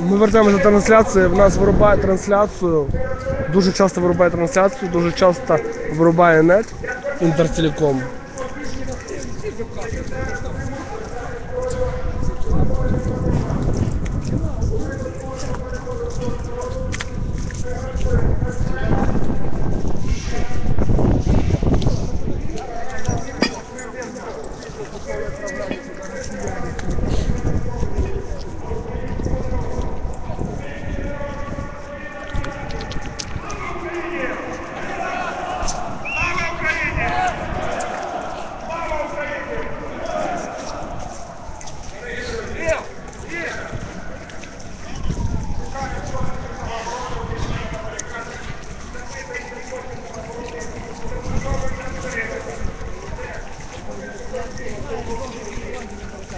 Ми вертаємося до трансляції. В нас вирубає трансляцію. Дуже часто вирубає трансляцію, дуже часто вирубає нет інтертелеком.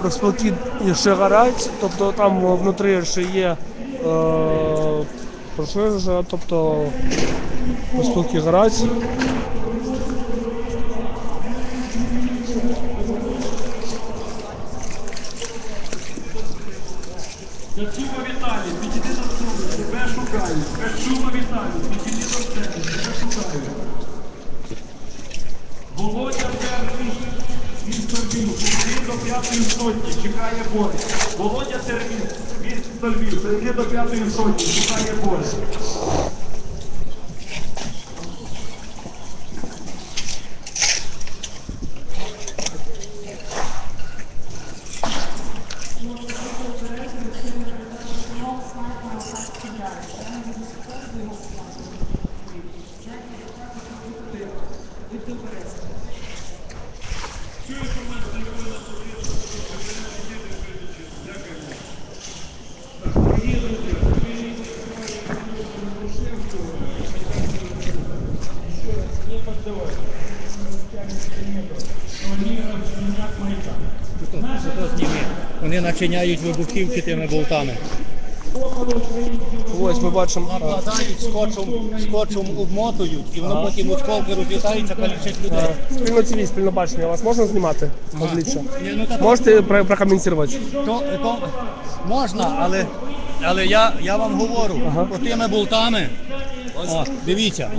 Профспілки ще гарять, тобто там внутрі ще є е, пожежа, тобто профспілки гарять. Качуба Віталій, підійди до тебе шукаю. Качуба Віталій, підійди до тебе шукаю. Володя Термін, місто Львів, підійди до п'ятої сотні, чекає бой. Володя Термін, місто Львів, підійди до п'ятої сотні, чекає бой. Вони начиняють вибухівки тими болтами. Ось ми бачимо. Накладають скотчем, скотчем обмотують, і воно потім осколки розлітаються, калічать людей. Спільно ТВ, спільно бачення. Вас можна знімати? Обличчя? Ні, ну, та то- Можете про- прокоментувати? то, то можна, але, але я, я вам говорю, Ага. отими болтами, о, дивіться,